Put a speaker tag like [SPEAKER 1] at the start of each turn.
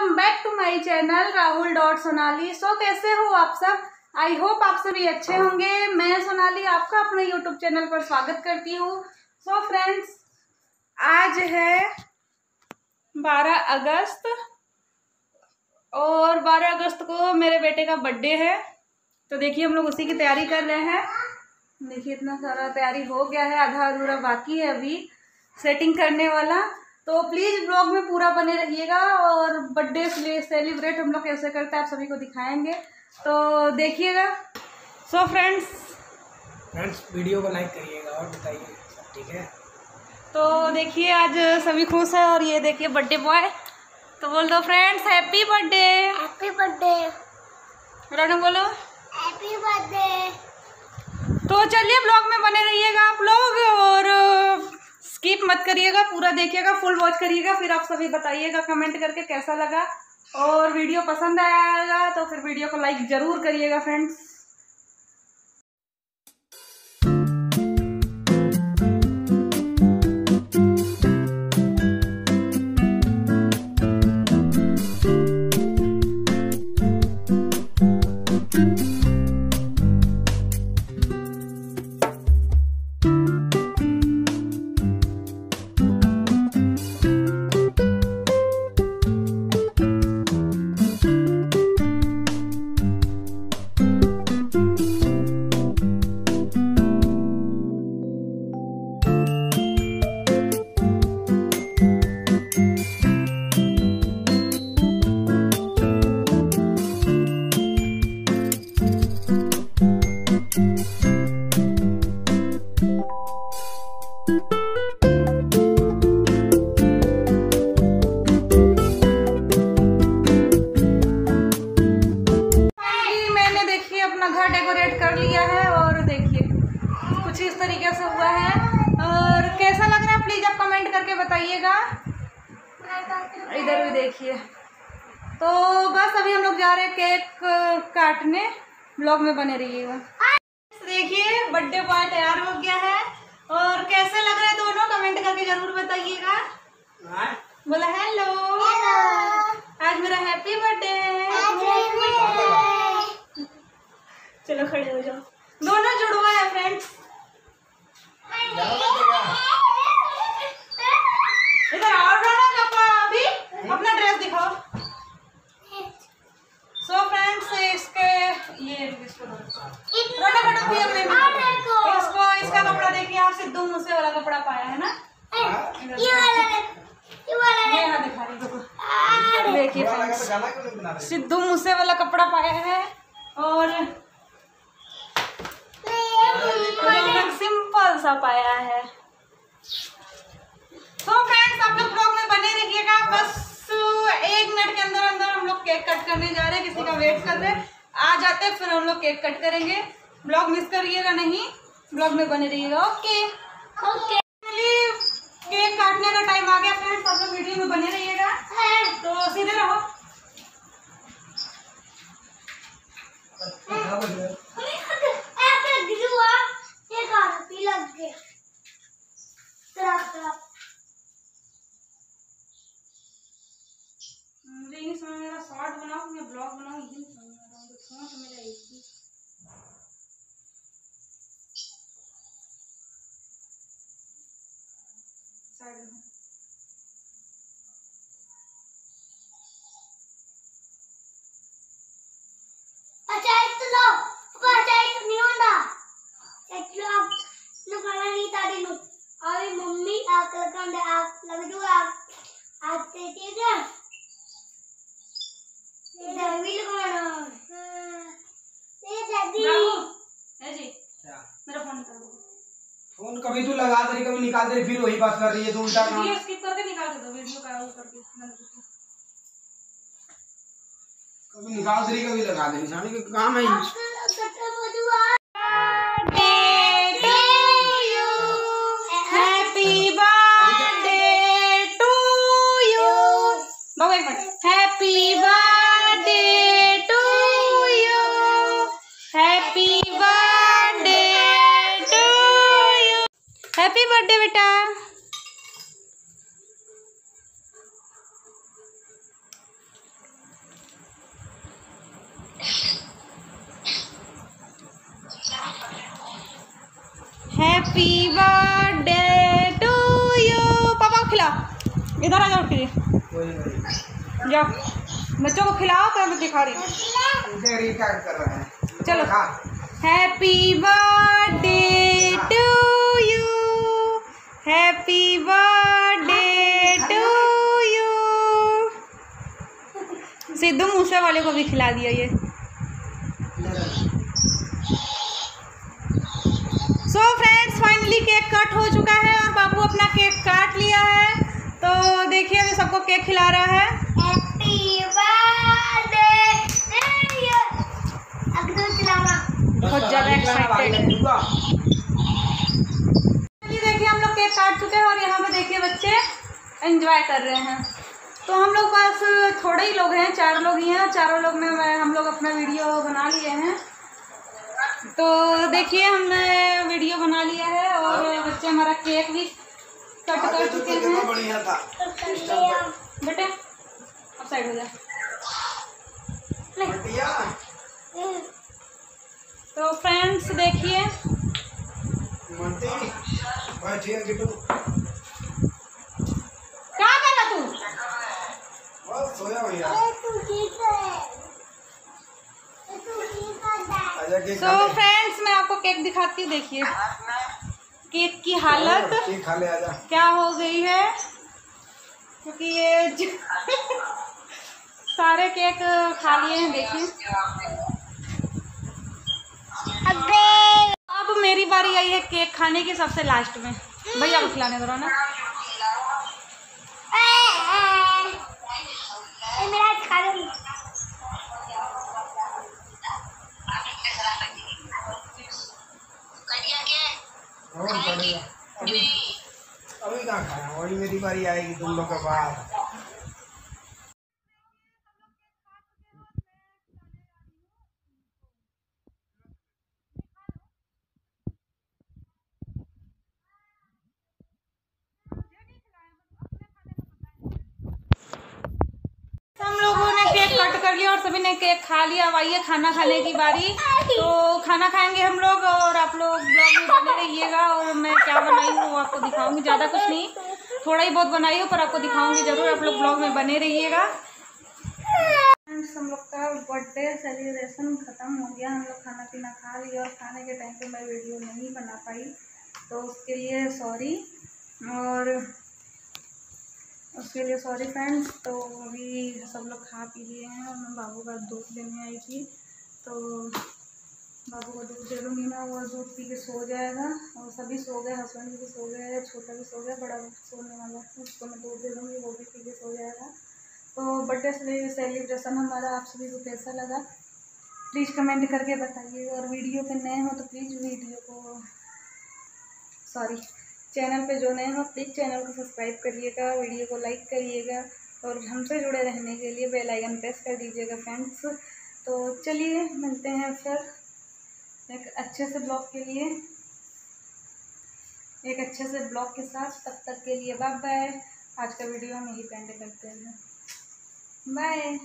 [SPEAKER 1] Welcome back to my channel Rahul dot Sonali. So कैसे हो आप सब? आई होप आप सभी अच्छे होंगे। मैं सोनाली आपका अपने यूट्यूब चैनल पर स्वागत करती हूँ। सो फ्रेंड्स आज है 12 अगस्त और 12 अगस्त को मेरे बेटे का बर्थडे है। तो देखिए, हम लोग उसी की तैयारी कर रहे हैं। देखिए, इतना सारा तैयारी हो गया है। आधा अधूरा बाकी है अभी। सेटिंग करने वाला। तो प्लीज़ ब्लॉग में पूरा बने रहिएगा और बर्थडे सेलिब्रेट हम लोग कैसे करते हैं आप सभी को दिखाएँगे। तो देखिएगा। सो फ्रेंड्स
[SPEAKER 2] फ्रेंड्स वीडियो को लाइक करिएगा और बताइए सब ठीक है?
[SPEAKER 1] तो देखिए आज सभी खुश है और ये देखिए बर्थडे बॉय तो बोल दो friends happy birthday
[SPEAKER 3] happy birthday
[SPEAKER 1] Ranu बोलो।
[SPEAKER 3] हैप्पी बर्थडे
[SPEAKER 1] तो चलिए ब्लॉग में बने रहिएगा आप लोग और स्किप मत करिएगा, पूरा देखिएगा फुल वॉच करिएगा, फिर आप सभी बताइएगा कमेंट करके कैसा लगा। और वीडियो पसंद आएगा तो फिर वीडियो को लाइक ज़रूर करिएगा फ्रेंड्स तरीके से हुआ है। और कैसा लग रहा है? प्लीज़ आप कमेंट करके बताइएगा। इधर भी देखिए। तो बस अभी हम लोग जा रहे हैं केक काटने। ब्लॉग में बने रहिएगा। देखिए बर्थडे बॉय तैयार हो गया है। और कैसे लग रहे हैं दोनों? कमेंट करके ज़रूर बताइएगा। बोला हेलो आज मेरा हैप्पी बर्थडे है चलो खड़े हो जाओ दोनों जुड़वा है फ्रेंड्स इधर आओ रोना पापा अभी अपना ड्रेस दिखाओ सो फ्रेंड्स इसके ये इसको दो। रोना कटो भी अपने इसको इसका कपड़ा देखिए आप सिद्धू मूसे वाला कपड़ा पाया है ना ये यहाँ दिखा रही देखो देखिए फ्रेंड्स सिद्धू मूसे वाला कपड़ा पाया है और सिंपल सा पाया है। तो फ्रेंड्स आप लोग ब्लॉग में बने रहिएगा। बस एक मिनट के अंदर अंदर हम लोग केक कट करने जा रहे हैं किसी का वेट कर रहे आ जाते हैं फिर हम लोग केक कट करेंगे। ब्लॉग मिस करिएगा नहीं ब्लॉग में बने रहिएगा। ओके
[SPEAKER 3] ओके
[SPEAKER 1] केक काटने का टाइम आ गया फ्रेंड्स आप लोग वीडियो में बने रहिएगा। तो सीधे रहो। 那那他会。
[SPEAKER 3] मम्मी आकर कंड आग लग दो आग आते ठीक है इधर भी लगाना ये दादी
[SPEAKER 1] बाबू जी मेरा फ़ोन निकाल दो।
[SPEAKER 2] फ़ोन कभी तू लगा दे रही कभी निकाल दे रही फिर वही बात कर रही है तू उल्टा काम।
[SPEAKER 1] ये स्किप करके निकाल दे दो वीडियो का वो करके
[SPEAKER 2] कभी निकाल दे रही कभी लगा दे रही सामने का काम है
[SPEAKER 1] हैप्पी बर्थडे टू यू पापा को खिला। इधर आ जाओ फिर जाओ बच्चों को खिलाओ तो मैं दिखा रही हूँ। चलो। Happy birthday to you happy birthday to you Sidhu Moose वाले को भी खिला दिया ये सो फाइनली केक कट हो चुका है और बाबू अपना केक काट लिया है। तो देखिए अभी सबको केक खिला रहा है।
[SPEAKER 3] हैप्पी बर्थडे अब तो चलावा
[SPEAKER 1] बहुत ज़्यादा देखिए हम लोग केक काट चुके हैं और यहाँ पे देखिए बच्चे एंजॉय कर रहे हैं। तो हम लोग पास थोड़े ही लोग हैं चार लोग ही हैं। चारों लोग में हम लोग अपना वीडियो बना लिए हैं। तो देखिए हमने वीडियो बना लिया है और बच्चे हमारा केक भी कट कर चुके हैं। बेटे अब साइड हो जाए तो फ्रेंड्स देखिए। क्या कर रहा तू?
[SPEAKER 2] बस सोया भैया
[SPEAKER 3] तू ठीक है तू ठीक है
[SPEAKER 2] आजा के
[SPEAKER 1] सो फ्रेंड्स मैं आपको केक दिखाती हूँ देखिए। केक की हालत क्या हो गई है? क्योंकि ये सारे केक खा लिए हैं देखिए।
[SPEAKER 3] अब।
[SPEAKER 1] मेरी बारी आई है केक खाने की सबसे लास्ट में। भैया को खिलाने दो ना
[SPEAKER 3] ए मेरा
[SPEAKER 2] और बढ़िया। अभी अभी कहाँ खाया? वही मेरी बारी आएगी तुम लोग के बाद
[SPEAKER 1] हम लोगों ने केक कट कर लिया और सभी ने केक खा लिया। अब आइए खाना खाने की बारी। तो खाना खाएँगे हम लोग और आप लोग ब्लॉग में बने रहिएगा और मैं क्या बनाई हूँ वो आपको दिखाऊँगी। ज़्यादा कुछ नहीं। थोड़ा ही बहुत बनाई हूँ, पर आपको दिखाऊँगी ज़रूर। आप लोग ब्लॉग में बने रहिएगा। हम लोग का बर्थडे सेलिब्रेशन ख़त्म हो गया। हम लोग खाना पीना खा लिया और खाने के टाइम पे मैं वीडियो नहीं बना पाई। तो उसके लिए सॉरी और उसके लिए सॉरी फ्रेंड्स तो अभी सब लोग खा पी लिए हैं और मैं बाबू का दूध लेने आई थी। तो बाबू को दूध दे दूँगी ना वो दूध पी के सो जाएगा और सभी सो गए हस्बैंड भी सो गए, छोटा भी सो गया, बड़ा भी सोने वाला है, उसको मैं दूध दे दूँगी, वो भी पी के सो जाएगा। तो बर्थडे सेलिब्रेशन हमारा आप सभी को कैसा लगा? प्लीज़ कमेंट करके बताइए, और वीडियो पे नए हो तो प्लीज़ वीडियो को सॉरी चैनल पे जो नए हो प्लीज़ चैनल को सब्सक्राइब करिएगा, वीडियो को लाइक करिएगा और हमसे जुड़े रहने के लिए बेल आइकन प्रेस कर दीजिएगा फ्रेंड्स तो चलिए, मिलते हैं फिर एक अच्छे से ब्लॉग के लिए। एक अच्छे से ब्लॉग के साथ। तब तक के लिए बाय बाय आज का वीडियो हम यही पेंड करते हैं। बाय।